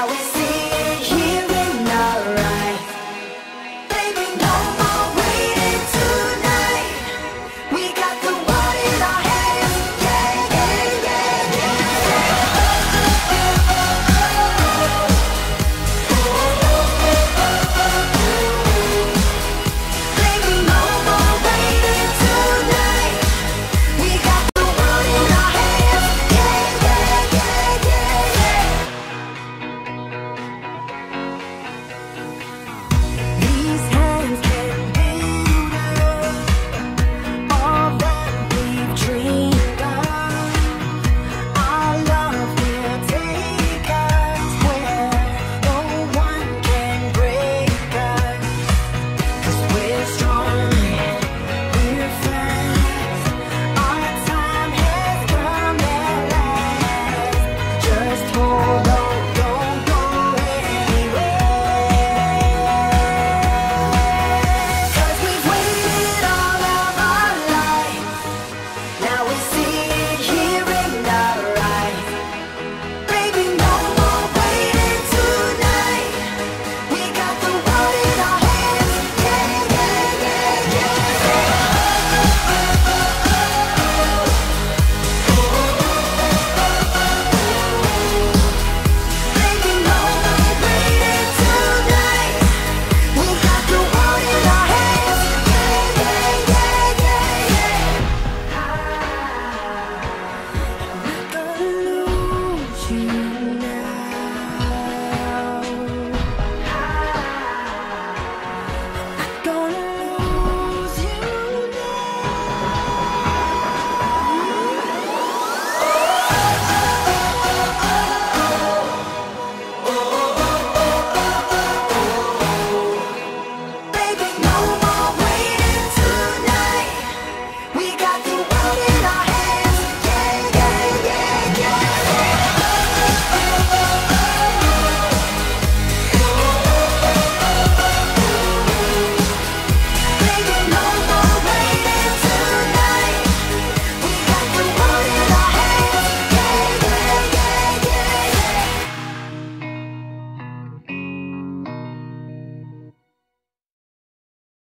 I it's